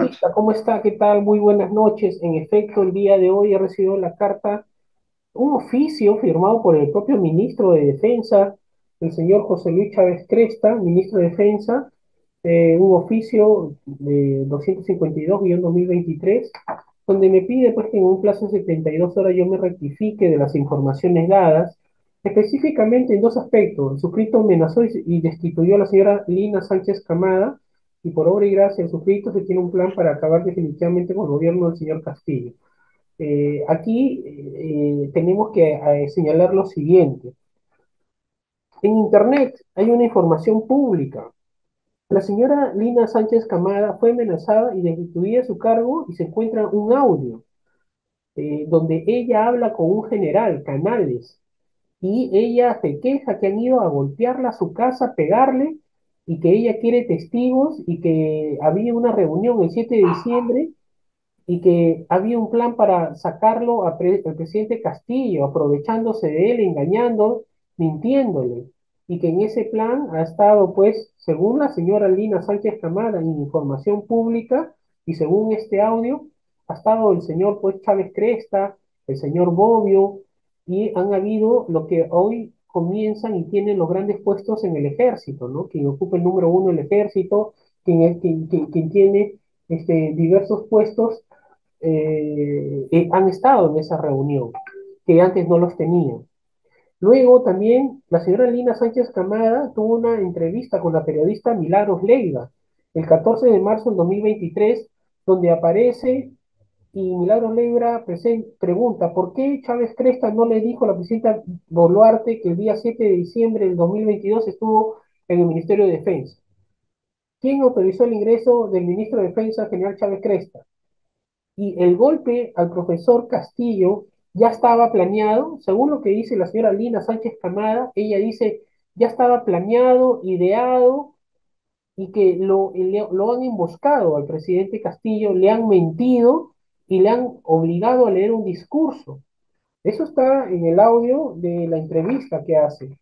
congresista, ¿cómo está? ¿Qué tal? Muy buenas noches. En efecto, el día de hoy he recibido la carta, un oficio firmado por el propio ministro de Defensa, el señor José Luis Chávez Cresta, ministro de Defensa, eh, un oficio de 252-2023, donde me pide pues, que en un plazo de 72 horas yo me rectifique de las informaciones dadas, específicamente en dos aspectos. El suscrito amenazó y destituyó a la señora Lina Sánchez Camada, y por obra y gracia del suscrito se tiene un plan para acabar definitivamente con el gobierno del señor Castillo. Eh, aquí eh, tenemos que eh, señalar lo siguiente. En Internet hay una información pública. La señora Lina Sánchez Camada fue amenazada y destituida de su cargo y se encuentra un audio donde ella habla con un general, Canales, y ella se queja que han ido a golpearla a su casa, pegarle y que ella quiere testigos y que había una reunión el 7 de diciembre y que había un plan para sacarlo al presidente Castillo, aprovechándose de él, engañando, mintiéndole. Y que en ese plan ha estado, pues, según la señora Lina Sánchez Camada, en información pública, y según este audio, ha estado el señor, pues, Chávez Cresta, el señor Bobbio, y han habido lo que hoy comienzan y tienen los grandes puestos en el ejército, ¿no? Quien ocupa el número uno el ejército, quien, tiene este, diversos puestos, eh, eh, han estado en esa reunión, que antes no los tenían. Luego también la señora Lina Sánchez Camada tuvo una entrevista con la periodista Milagros Leiva el 14 de marzo del 2023, donde aparece y Milagro Negra pregunta, ¿por qué Chávez Cresta no le dijo a la presidenta Boluarte que el día 7 de diciembre del 2022 estuvo en el Ministerio de Defensa? ¿Quién autorizó el ingreso del ministro de Defensa, general Chávez Cresta? Y el golpe al profesor Castillo ya estaba planeado, según lo que dice la señora Lina Sánchez Camada, ella dice, ya estaba planeado, ideado, y que lo han emboscado al presidente Castillo, le han mentido y le han obligado a leer un discurso. Eso está en el audio de la entrevista que hace.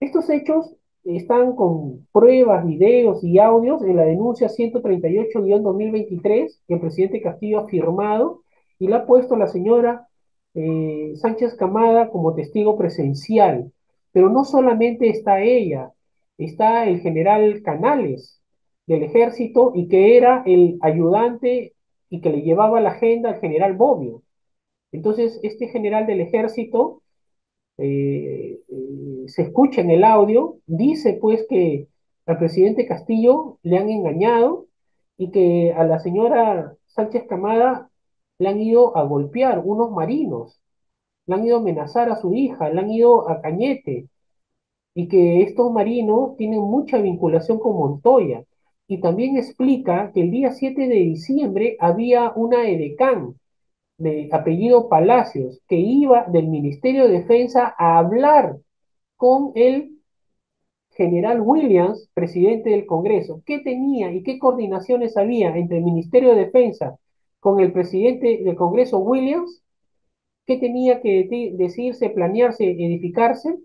Estos hechos están con pruebas, videos y audios en la denuncia 138-2023 que el presidente Castillo ha firmado y la ha puesto la señora eh, Sánchez Camada como testigo presencial. Pero no solamente está ella, está el general Canales del ejército y que era el ayudante y que le llevaba la agenda al general Bobbio. Entonces, este general del ejército eh, eh, se escucha en el audio, dice pues que al presidente Castillo le han engañado y que a la señora Sánchez Camada le han ido a golpear unos marinos, le han ido a amenazar a su hija, le han ido a Cañete, y que estos marinos tienen mucha vinculación con Montoya y también explica que el día 7 de diciembre había una edecán de apellido Palacios que iba del Ministerio de Defensa a hablar con el general Williams, presidente del Congreso. ¿Qué tenía y qué coordinaciones había entre el Ministerio de Defensa con el presidente del Congreso Williams? ¿Qué tenía que decirse, planearse, edificarse?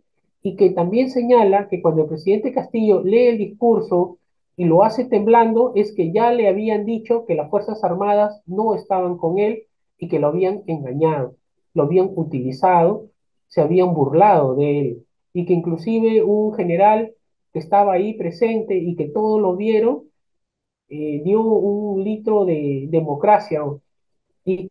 Y que también señala que cuando el presidente Castillo lee el discurso y lo hace temblando es que ya le habían dicho que las Fuerzas Armadas no estaban con él y que lo habían engañado, lo habían utilizado, se habían burlado de él. Y que inclusive un general que estaba ahí presente y que todos lo vieron, eh, dio un litro de democracia y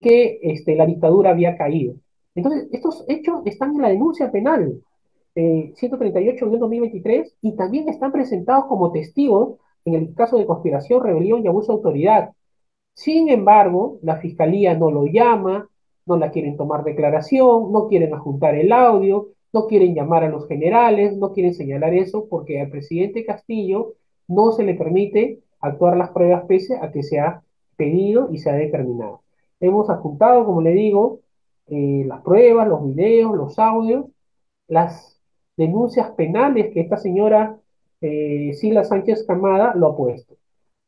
que este, la dictadura había caído. Entonces, estos hechos están en la denuncia penal eh, 138 del 2023 y también están presentados como testigos en el caso de conspiración, rebelión y abuso de autoridad. Sin embargo, la fiscalía no lo llama, no la quieren tomar declaración, no quieren ajuntar el audio, no quieren llamar a los generales, no quieren señalar eso porque al presidente Castillo no se le permite actuar las pruebas pese a que se ha pedido y se ha determinado. Hemos adjuntado, como le digo, eh, las pruebas, los videos, los audios, las denuncias penales que esta señora eh, Sila Sánchez Camada lo ha puesto.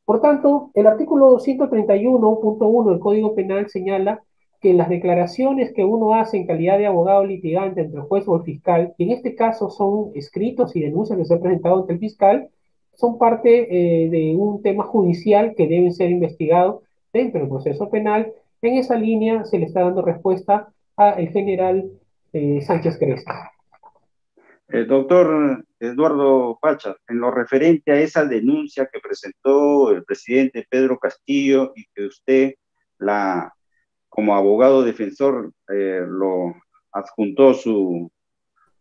Por tanto, el artículo 131.1 del Código Penal señala que las declaraciones que uno hace en calidad de abogado litigante entre el juez o el fiscal, y en este caso son escritos y denuncias que se han presentado ante el fiscal, son parte eh, de un tema judicial que deben ser investigados dentro del proceso penal. En esa línea se le está dando respuesta al general eh, Sánchez Cresta. El doctor Eduardo Pacha, en lo referente a esa denuncia que presentó el presidente Pedro Castillo y que usted, la, como abogado defensor, eh, lo adjuntó su,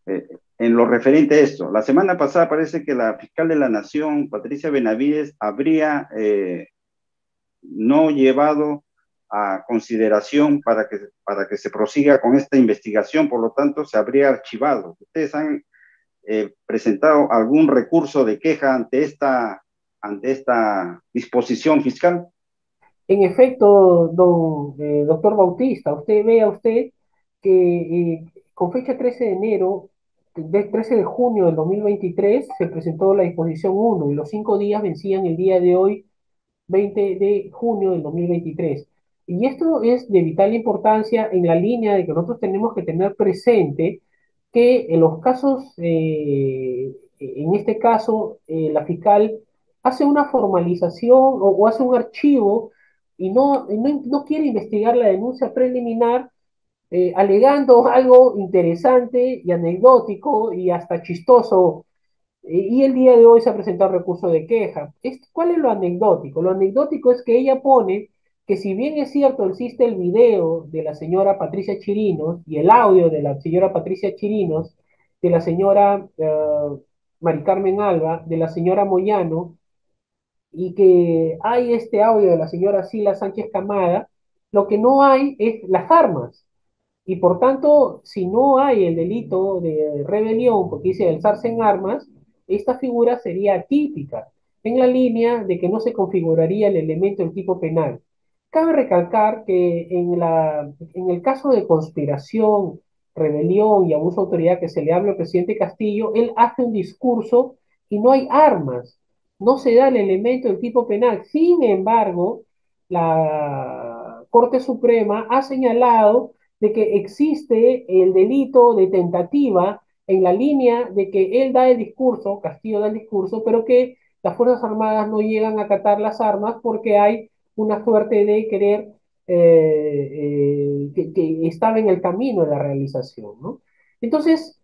eh, en lo referente a esto. La semana pasada parece que la fiscal de la Nación, Patricia Benavides, habría eh, no llevado a consideración para que, para que se prosiga con esta investigación, por lo tanto se habría archivado. ¿Ustedes han eh, presentado algún recurso de queja ante esta, ante esta disposición fiscal? En efecto, don, eh, doctor Bautista, usted vea usted que eh, con fecha 13 de enero, del 13 de junio del 2023, se presentó la disposición 1 y los cinco días vencían el día de hoy, 20 de junio del 2023. Y esto es de vital importancia en la línea de que nosotros tenemos que tener presente que en los casos, eh, en este caso, eh, la fiscal hace una formalización o, hace un archivo y no, no, quiere investigar la denuncia preliminar eh, alegando algo interesante y anecdótico y hasta chistoso. Y el día de hoy se ha presentado recurso de queja. ¿Cuál es lo anecdótico? Lo anecdótico es que ella pone que si bien es cierto existe el video de la señora Patricia Chirinos y el audio de la señora Patricia Chirinos, de la señora uh, Mari Carmen Alba, de la señora Moyano, y que hay este audio de la señora Sila Sánchez Camada, lo que no hay es las armas. Y por tanto, si no hay el delito de rebelión, porque dice alzarse en armas, esta figura sería típica, en la línea de que no se configuraría el elemento del tipo penal. Cabe recalcar que en, la, en el caso de conspiración, rebelión y abuso de autoridad que se le habla al presidente Castillo, él hace un discurso y no hay armas, no se da el elemento del tipo penal. Sin embargo, la Corte Suprema ha señalado de que existe el delito de tentativa en la línea de que él da el discurso, Castillo da el discurso, pero que las Fuerzas Armadas no llegan a acatar las armas porque hay una suerte de querer eh, eh, que, estaba en el camino de la realización. ¿no? Entonces,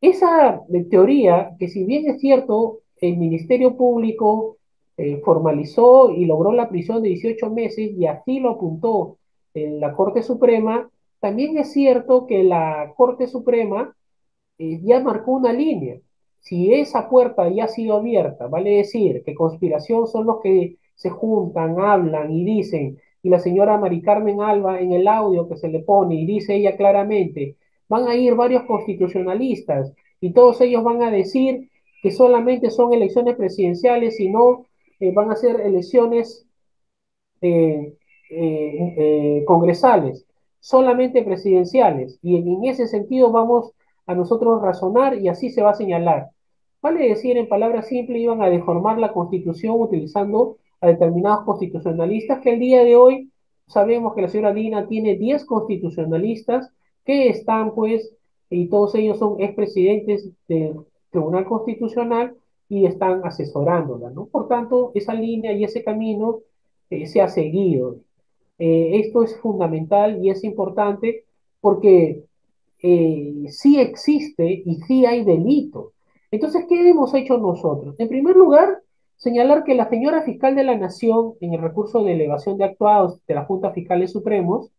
esa teoría, que si bien es cierto, el Ministerio Público eh, formalizó y logró la prisión de 18 meses y así lo apuntó en la Corte Suprema, también es cierto que la Corte Suprema ya marcó una línea. Si esa puerta ya ha sido abierta, vale decir que conspiración son los que se juntan, hablan y dicen, y la señora Mari Carmen Alba en el audio que se le pone y dice ella claramente, van a ir varios constitucionalistas y todos ellos van a decir que solamente son elecciones presidenciales y no eh, van a ser elecciones eh, eh, congresales, solamente presidenciales. Y en ese sentido vamos a nosotros razonar y así se va a señalar. Vale decir, en palabras simples, iban a deformar la constitución utilizando a determinados constitucionalistas, que el día de hoy sabemos que la señora Dina tiene 10 constitucionalistas que están, pues, y todos ellos son expresidentes del Tribunal Constitucional y están asesorándola, ¿no? Por tanto, esa línea y ese camino eh, se ha seguido. Eh, esto es fundamental y es importante porque eh, sí existe y sí hay delito. Entonces, ¿qué hemos hecho nosotros? En primer lugar, señalar que la señora fiscal de la Nación, en el recurso de elevación de actuados de la Junta Fiscales Supremos,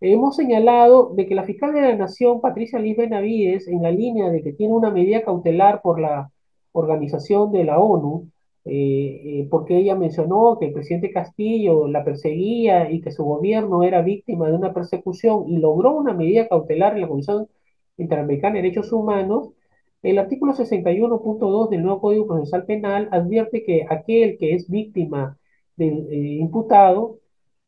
hemos señalado de que la fiscal de la Nación, Patricia Liz Benavides, en la línea de que tiene una medida cautelar por la organización de la ONU, eh, eh, porque ella mencionó que el presidente Castillo la perseguía y que su gobierno era víctima de una persecución y logró una medida cautelar en la Comisión Interamericana de Derechos Humanos, el artículo 61.2 del nuevo Código Procesal Penal advierte que aquel que es víctima del eh, imputado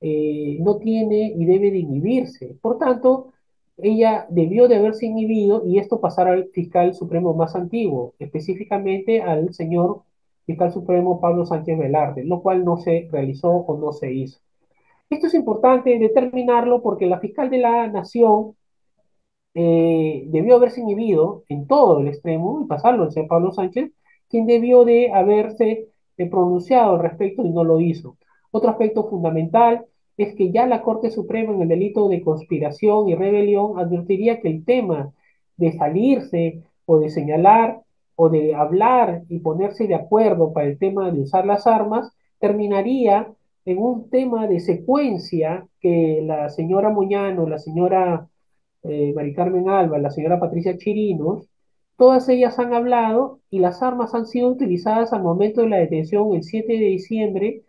eh, no tiene y debe de inhibirse. Por tanto, ella debió de haberse inhibido y esto pasará al fiscal supremo más antiguo, específicamente al señor fiscal supremo Pablo Sánchez Velarde, lo cual no se realizó o no se hizo. Esto es importante determinarlo porque la fiscal de la Nación eh, debió haberse inhibido en todo el extremo y pasarlo al señor Pablo Sánchez, quien debió de haberse eh, pronunciado al respecto y no lo hizo. Otro aspecto fundamental es que ya la Corte Suprema en el delito de conspiración y rebelión advertiría que el tema de salirse o de señalar o de hablar y ponerse de acuerdo para el tema de usar las armas terminaría en un tema de secuencia que la señora Moñano, la señora eh, Carmen Alba, la señora Patricia Chirinos, todas ellas han hablado y las armas han sido utilizadas al momento de la detención el 7 de diciembre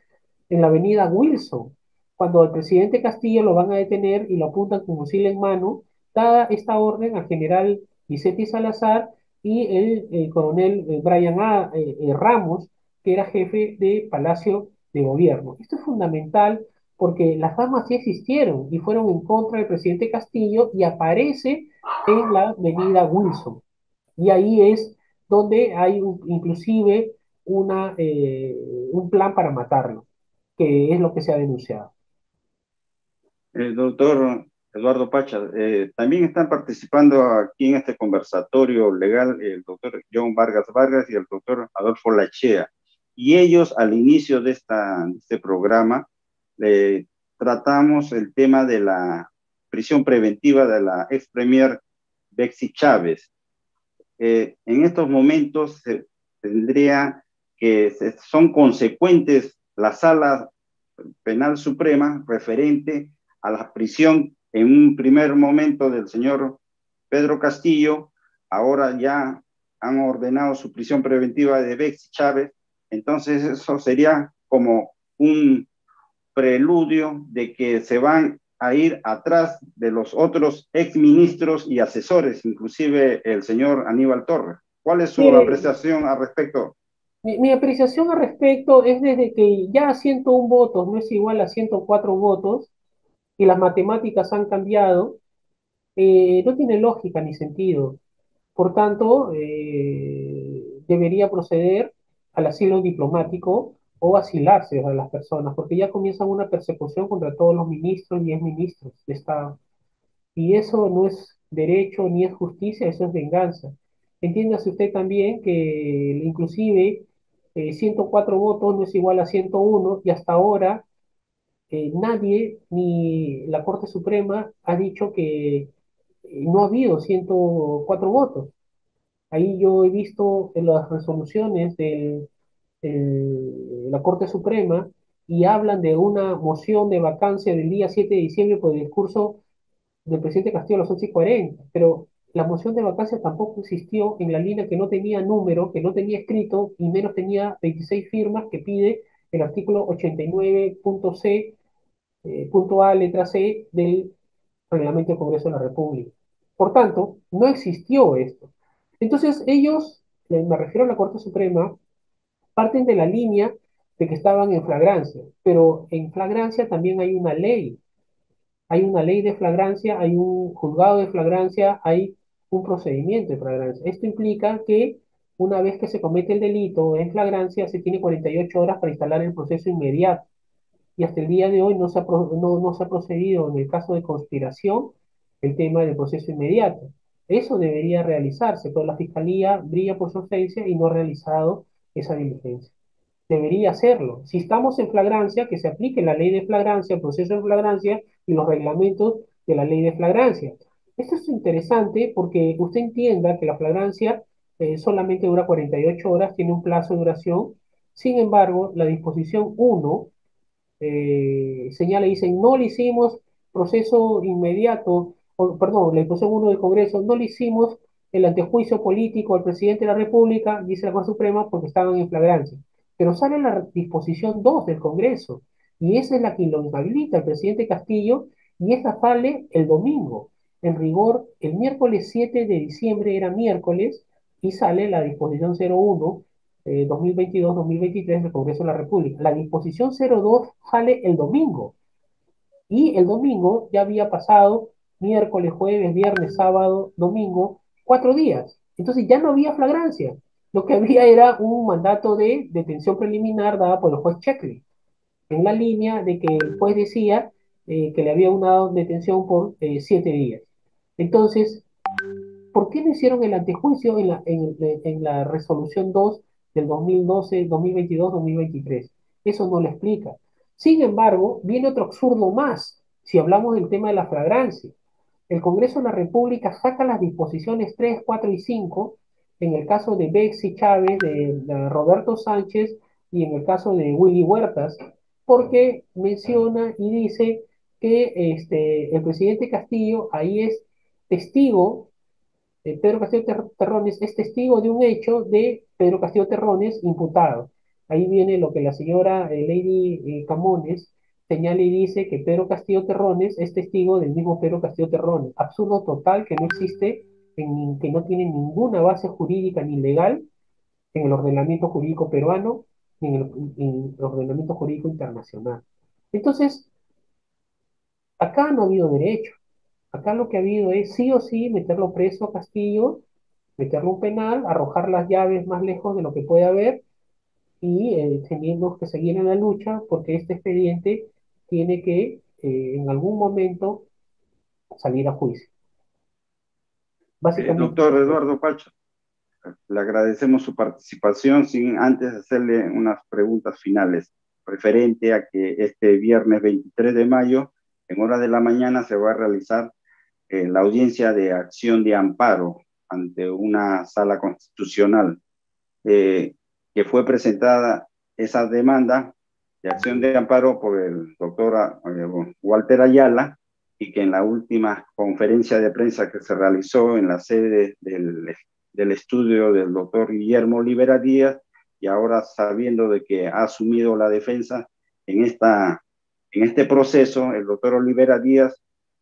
en la avenida Wilson, cuando al presidente Castillo lo van a detener y lo apuntan con fusil en mano, dada esta orden al general Vicente Salazar y el, coronel eh, Brian A. Eh, Ramos, que era jefe de Palacio de Gobierno. Esto es fundamental porque las armas sí existieron y fueron en contra del presidente Castillo y aparece en la avenida Wilson. Y ahí es donde hay inclusive una, eh, un plan para matarlo, que es lo que se ha denunciado. El doctor Eduardo Pacha, eh, también están participando aquí en este conversatorio legal el doctor John Vargas Vargas y el doctor Adolfo Lachea. Y ellos al inicio de este programa eh, tratamos el tema de la prisión preventiva de la ex premier Bexy Chávez. Eh, en estos momentos tendría que son consecuentes la sala penal suprema referente a la prisión en un primer momento del señor Pedro Castillo, ahora ya han ordenado su prisión preventiva de Bexy Chávez, entonces eso sería como un preludio de que se van a ir atrás de los otros exministros y asesores, inclusive el señor Aníbal Torres. ¿Cuál es su apreciación al respecto? Mi, apreciación al respecto es desde que ya 101 votos no es igual a 104 votos y las matemáticas han cambiado, eh, no tiene lógica ni sentido. Por tanto, eh, debería proceder al asilo diplomático o asilarse a las personas, porque ya comienzan una persecución contra todos los ministros y exministros de Estado. Y eso no es derecho ni es justicia, eso es venganza. Entiéndase usted también que inclusive 104 eh, votos no es igual a 101 y hasta ahora eh, nadie, ni la Corte Suprema, ha dicho que eh, no ha habido 104 votos. Ahí yo he visto en las resoluciones del la Corte Suprema y hablan de una moción de vacancia del día 7 de diciembre por el discurso del presidente Castillo a las 11 y 40, pero la moción de vacancia tampoco existió en la línea que no tenía número, que no tenía escrito y menos tenía 26 firmas que pide el artículo 89.c, eh, punto A, letra C del reglamento del Congreso de la República. Por tanto, no existió esto. Entonces ellos, me refiero a la Corte Suprema, parten de la línea de que estaban en flagrancia, pero en flagrancia también hay una ley. Hay una ley de flagrancia, hay un juzgado de flagrancia, hay un procedimiento de flagrancia. Esto implica que una vez que se comete el delito en flagrancia, se tiene 48 horas para instalar el proceso inmediato. Y hasta el día de hoy no se ha, procedido en el caso de conspiración el tema del proceso inmediato. Eso debería realizarse, pero la Fiscalía brilla por su ausencia y no ha realizado esa diligencia. Debería hacerlo. Si estamos en flagrancia, que se aplique la ley de flagrancia, el proceso de flagrancia y los reglamentos de la ley de flagrancia. Esto es interesante porque usted entienda que la flagrancia eh, solamente dura 48 horas, tiene un plazo de duración. Sin embargo, la disposición 1 eh, señala y dice, no le hicimos proceso inmediato, o, perdón, la disposición 1 del Congreso, no le hicimos el antejuicio político al presidente de la República, dice la Corte Suprema, porque estaban en flagrancia. Pero sale la disposición 2 del Congreso, y esa es la que lo inhabilita el presidente Castillo, y esa sale el domingo. En rigor, el miércoles 7 de diciembre era miércoles, y sale la disposición 01 2022-2023 eh, del Congreso de la República. La disposición 02 sale el domingo. Y el domingo ya había pasado miércoles, jueves, viernes, sábado, domingo, cuatro días. Entonces ya no había flagrancia. Lo que había era un mandato de detención preliminar dada por el juez Checkley, en la línea de que el juez decía eh, que le había una detención por eh, siete días. Entonces, ¿por qué no hicieron el antejuicio en la, en, la resolución 2 del 2012, 2022, 2023. Eso no lo explica. Sin embargo, viene otro absurdo más, si hablamos del tema de la flagrancia. El Congreso de la República saca las disposiciones 3, 4 y 5 en el caso de Bexi Chávez, de, Roberto Sánchez y en el caso de Willy Huertas, porque menciona y dice que este, el presidente Castillo ahí es testigo, eh, Pedro Castillo Terrones es testigo de un hecho de Pedro Castillo Terrones imputado. Ahí viene lo que la señora eh, Lady eh, Camones señala y dice que Pedro Castillo Terrones es testigo del mismo Pedro Castillo Terrones. Absurdo total que no existe, en, que no tiene ninguna base jurídica ni legal en el ordenamiento jurídico peruano ni en el, en el ordenamiento jurídico internacional. Entonces, acá no ha habido derecho. Acá lo que ha habido es sí o sí meterlo preso a Castillo, meterlo un penal, arrojar las llaves más lejos de lo que puede haber y eh, tenemos que seguir en la lucha porque este expediente tiene que eh, en algún momento salir a juicio. Básicamente, doctor Eduardo Pacho, le agradecemos su participación sin antes hacerle unas preguntas finales referente a que este viernes 23 de mayo, en hora de la mañana, se va a realizar eh, la audiencia de acción de amparo ante una sala constitucional, eh, que fue presentada esa demanda de acción de amparo por el doctor eh, Walter Ayala y que en la última conferencia de prensa que se realizó en la sede del, del estudio del doctor Guillermo Olivera Díaz y ahora sabiendo de que ha asumido la defensa en, esta, en este proceso, el doctor Olivera Díaz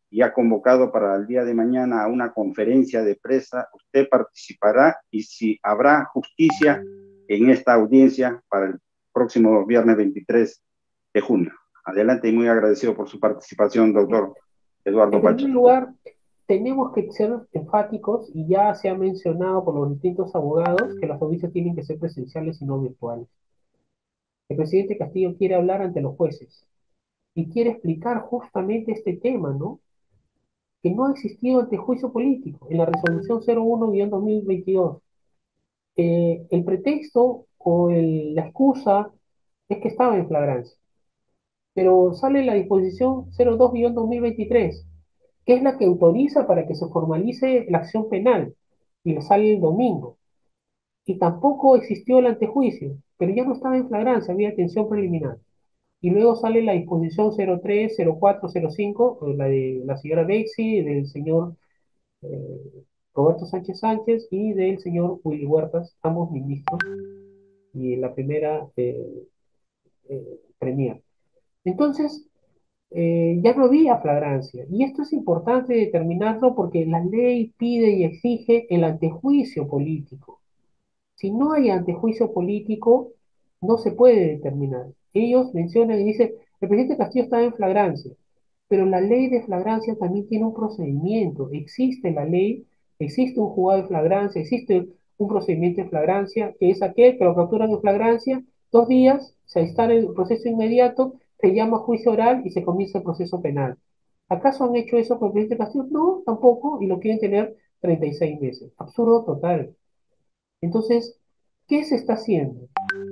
y ha convocado para el día de mañana a una conferencia de prensa. Usted participará y si habrá justicia en esta audiencia para el próximo viernes 23 de junio. Adelante y muy agradecido por su participación, doctor Eduardo Pacheco. En primer lugar, tenemos que ser enfáticos y ya se ha mencionado por los distintos abogados que las audiencias tienen que ser presenciales y no virtuales. El presidente Castillo quiere hablar ante los jueces y quiere explicar justamente este tema, ¿no? que no ha existido antejuicio político en la resolución 01-2022. Eh, el pretexto o la excusa es que estaba en flagrancia, pero sale la disposición 02-2023, que es la que autoriza para que se formalice la acción penal, y sale el domingo. Y tampoco existió el antejuicio, pero ya no estaba en flagrancia, había atención preliminar. Y luego sale la disposición 03, 04, 05, la de la señora Bexi, del señor eh, Roberto Sánchez Sánchez y del señor Willy Huertas, ambos ministros, y la primera eh, eh. Entonces, ya no había flagrancia. Y esto es importante determinarlo porque la ley pide y exige el antejuicio político. Si no hay antejuicio político, no se puede determinar. Ellos mencionan y dicen, el presidente Castillo está en flagrancia, pero la ley de flagrancia también tiene un procedimiento. Existe la ley, existe un juzgado de flagrancia, existe un procedimiento de flagrancia, que es aquel que lo capturan en flagrancia, dos días, se instala el proceso inmediato, se llama juicio oral y se comienza el proceso penal. ¿Acaso han hecho eso con el presidente Castillo? No, tampoco, y lo quieren tener 36 meses. Absurdo total. Entonces, ¿qué se está haciendo?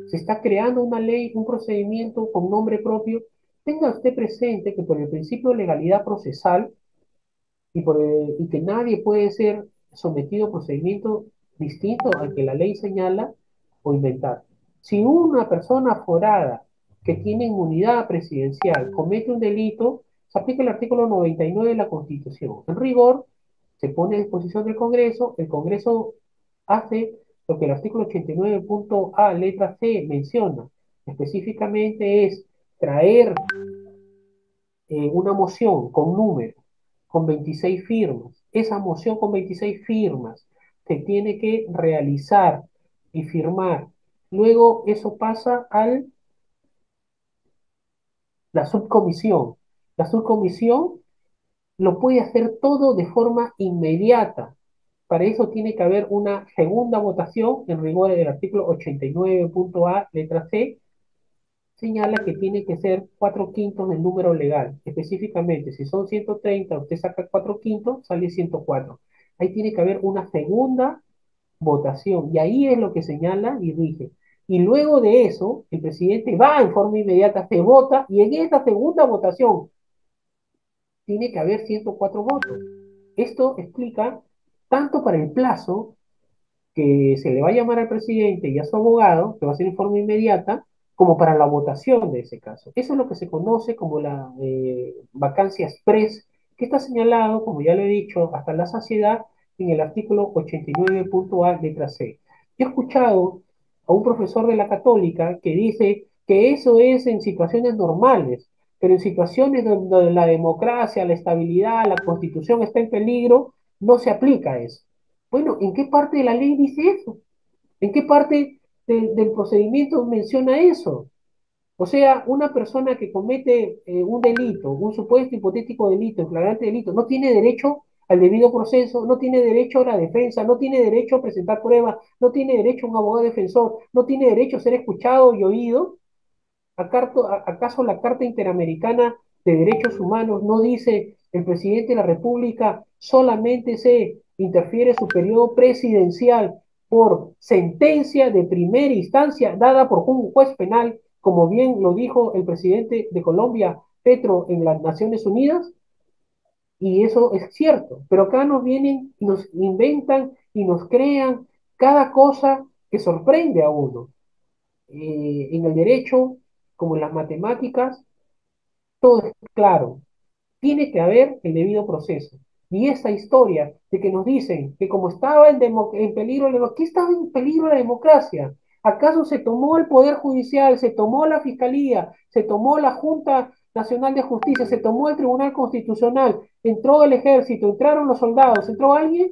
se está creando una ley, un procedimiento con nombre propio, tenga usted presente que por el principio de legalidad procesal y, por y que nadie puede ser sometido a procedimiento distinto al que la ley señala o inventar. Si una persona forada que tiene inmunidad presidencial comete un delito, se aplica el artículo 99 de la Constitución. En rigor, se pone a disposición del Congreso, el Congreso hace lo que el artículo 89.a, letra C, menciona específicamente es traer eh, una moción con número, con 26 firmas. Esa moción con 26 firmas se tiene que realizar y firmar. Luego eso pasa al la subcomisión. La subcomisión lo puede hacer todo de forma inmediata. Para eso tiene que haber una segunda votación en rigor del artículo 89.a, letra C, señala que tiene que ser cuatro quintos del número legal. Específicamente, si son 130, usted saca cuatro quintos, sale 104. Ahí tiene que haber una segunda votación. Y ahí es lo que señala y dije. Y luego de eso, el presidente va en forma inmediata, se vota, y en esta segunda votación tiene que haber 104 votos. Esto explica tanto para el plazo que se le va a llamar al presidente y a su abogado, que va a ser en forma inmediata, como para la votación de ese caso. Eso es lo que se conoce como la eh, vacancia express, que está señalado, como ya lo he dicho, hasta la saciedad en el artículo 89.a letra C. Yo he escuchado a un profesor de la católica que dice que eso es en situaciones normales, pero en situaciones donde la democracia, la estabilidad, la constitución está en peligro, no se aplica eso. Bueno, ¿en qué parte de la ley dice eso? ¿En qué parte del procedimiento menciona eso? O sea, una persona que comete eh, un delito, un supuesto hipotético delito, un flagrante delito, no tiene derecho al debido proceso, no tiene derecho a la defensa, no tiene derecho a presentar pruebas, no tiene derecho a un abogado defensor, no tiene derecho a ser escuchado y oído. ¿Acaso la Carta Interamericana de Derechos Humanos no dice el presidente de la República solamente se interfiere su periodo presidencial por sentencia de primera instancia dada por un juez penal, como bien lo dijo el presidente de Colombia, Petro, en las Naciones Unidas? Y eso es cierto, pero acá nos vienen nos inventan y nos crean cada cosa que sorprende a uno. Eh, en el derecho, como en las matemáticas, todo es claro. Tiene que haber el debido proceso. Y esa historia de que nos dicen que como estaba en, en peligro, ¿qué estaba en peligro la democracia? ¿Acaso se tomó el Poder Judicial, se tomó la Fiscalía, se tomó la Junta Nacional de Justicia, se tomó el Tribunal Constitucional, entró el ejército, entraron los soldados, entró alguien?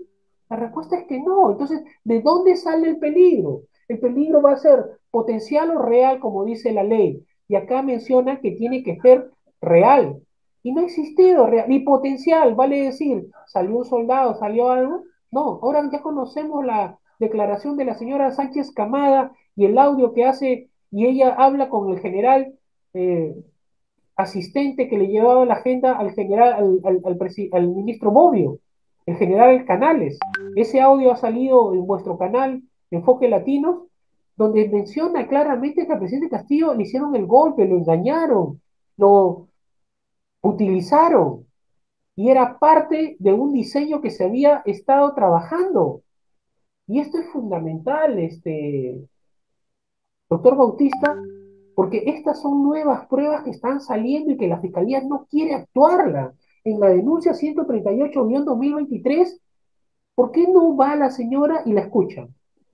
La respuesta es que no. Entonces, ¿de dónde sale el peligro? El peligro va a ser potencial o real, como dice la ley. Y acá menciona que tiene que ser real. Y no ha existido real, ni potencial, vale decir, salió un soldado, salió algo. No, ahora ya conocemos la declaración de la señora Sánchez Camada y el audio que hace, y ella habla con el general eh, asistente que le llevaba la agenda al general, al, al, ministro Bobbio, el general Canales. Ese audio ha salido en vuestro canal Enfoque Latinos, donde menciona claramente que al presidente Castillo le hicieron el golpe, lo engañaron, lo utilizaron y era parte de un diseño que se había estado trabajando. Y esto es fundamental, este doctor Bautista, porque estas son nuevas pruebas que están saliendo y que la Fiscalía no quiere actuarla. En la denuncia 138-2023, ¿por qué no va la señora y la escucha?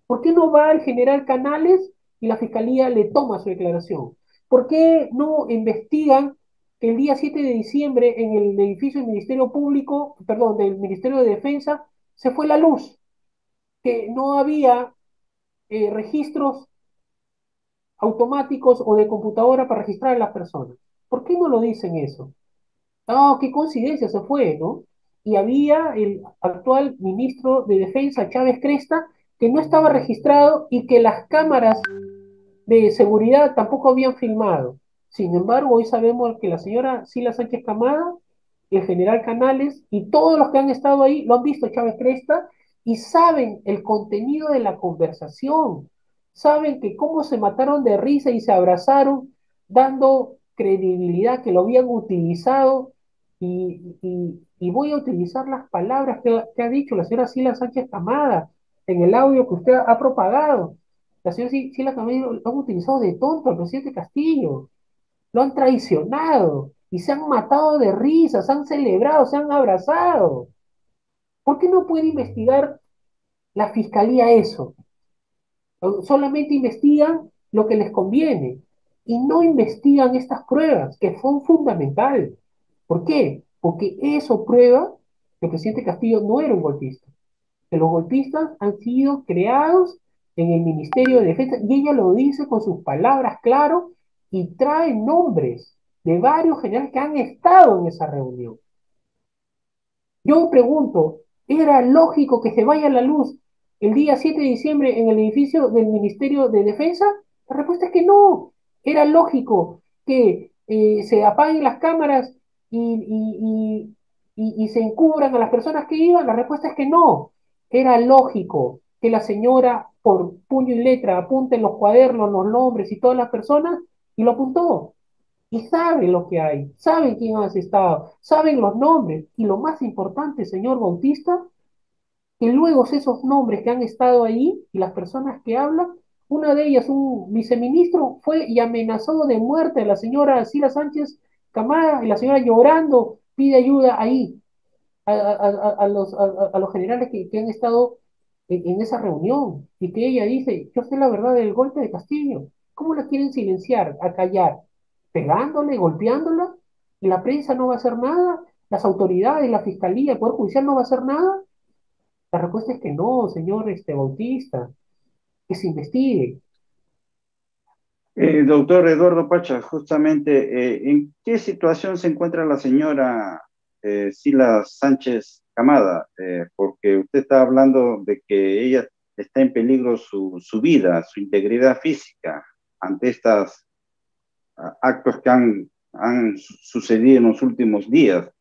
¿Por qué no va el general Canales y la Fiscalía le toma su declaración? ¿Por qué no investigan que el día 7 de diciembre en el edificio del Ministerio Público, perdón, del Ministerio de Defensa, se fue la luz? Que no había eh, registros automáticos o de computadora para registrar a las personas. ¿Por qué no lo dicen eso? Ah, qué coincidencia se fue, ¿no? Y había el actual ministro de Defensa, Chávez Cresta, que no estaba registrado y que las cámaras de seguridad tampoco habían filmado. Sin embargo, hoy sabemos que la señora Sila Sánchez Camada, el general Canales y todos los que han estado ahí lo han visto Chávez Cresta y saben el contenido de la conversación, saben que cómo se mataron de risa y se abrazaron, dando credibilidad que lo habían utilizado, y, voy a utilizar las palabras que, ha dicho la señora Sila Sánchez Camada en el audio que usted ha propagado. La señora Sila Camada lo han utilizado de tonto al presidente Castillo, lo han traicionado y se han matado de risa, se han celebrado, se han abrazado. ¿Por qué no puede investigar la fiscalía eso? Solamente investigan lo que les conviene y no investigan estas pruebas que son fundamentales. ¿Por qué? Porque eso prueba que el presidente Castillo no era un golpista, que los golpistas han sido creados en el Ministerio de Defensa y ella lo dice con sus palabras claro y trae nombres de varios generales que han estado en esa reunión. Yo pregunto, ¿era lógico que se vaya la luz el día 7 de diciembre en el edificio del Ministerio de Defensa? La respuesta es que no. Era lógico que eh, se apaguen las cámaras y, se encubran a las personas que iban. La respuesta es que no. Era lógico que la señora por puño y letra, apunte en los cuadernos los nombres y todas las personas, y lo apuntó. Y saben lo que hay, saben quién has estado, saben los nombres. Y lo más importante, señor Bautista, que luego esos nombres que han estado ahí y las personas que hablan, una de ellas, un viceministro, fue y amenazó de muerte a la señora Sila Sánchez Camara y la señora llorando pide ayuda ahí a, los, a, los, generales que, han estado en, esa reunión y que ella dice, yo sé la verdad del golpe de Castillo. ¿Cómo la quieren silenciar, acallar? ¿Pegándole, golpeándola? ¿La prensa no va a hacer nada? ¿Las autoridades, la fiscalía, el Poder Judicial no va a hacer nada? La respuesta es que no, señor este, Bautista, que se investigue. Eh, doctor Eduardo Pacha, justamente, eh, ¿en qué situación se encuentra la señora eh, Sila Sánchez Camada? porque usted está hablando de que ella está en peligro su, su vida, su integridad física ante estos actos que han, han, sucedido en los últimos días.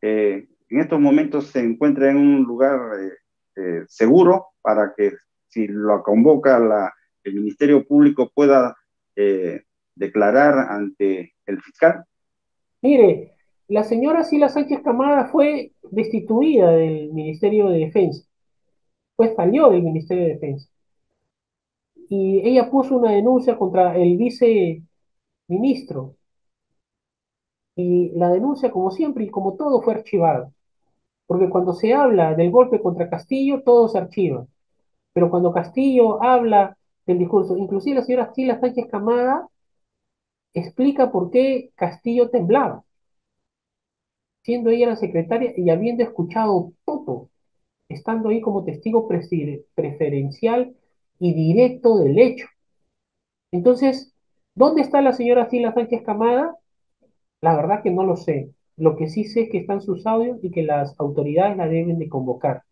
en estos momentos se encuentra en un lugar seguro para que si lo convoca el Ministerio Público pueda eh, declarar ante el fiscal? Mire, la señora Sila Sánchez Camada fue destituida del Ministerio de Defensa, pues salió del Ministerio de Defensa. Y ella puso una denuncia contra el viceministro. Y la denuncia, como siempre y como todo, fue archivada. Porque cuando se habla del golpe contra Castillo, todo se archiva. Pero cuando Castillo habla del discurso, inclusive la señora Sila Sánchez Camada explica por qué Castillo temblaba, siendo ella la secretaria y habiendo escuchado todo, estando ahí como testigo preferencial y directo del hecho. Entonces, ¿dónde está la señora Sila Sánchez Camada? La verdad que no lo sé. Lo que sí sé es que están sus audios y que las autoridades la deben de convocar.